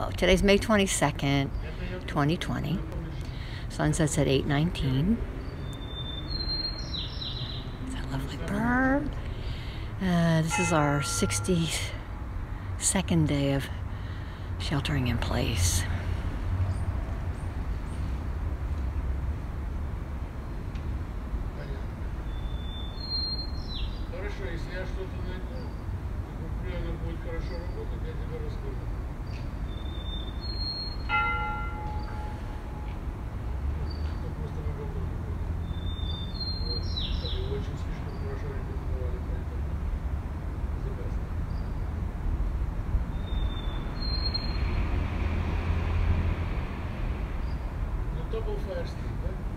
Oh, today's May 22nd, 2020. Sunset's at 8.19. It's a lovely bird. Uh, this is our 62nd day of sheltering in place. Хорошо, если я что-то найду, trouble first.